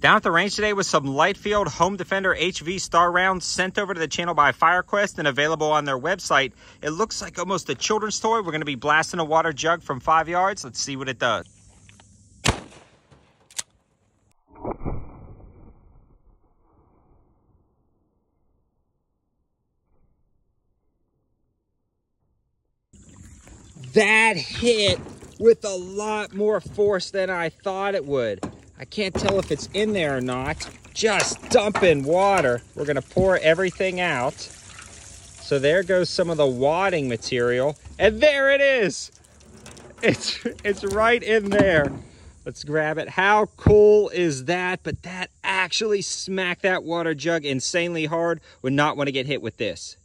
Down at the range today with some Lightfield Home Defender HV Star rounds sent over to the channel by FireQuest and available on their website. It looks like almost a children's toy. We're going to be blasting a water jug from five yards. Let's see what it does. That hit with a lot more force than I thought it would. I can't tell if it's in there or not. Just dumping water. We're gonna pour everything out. So there goes some of the wadding material. And there it is. It's, it's right in there. Let's grab it. How cool is that? But that actually smacked that water jug insanely hard. Would not want to get hit with this.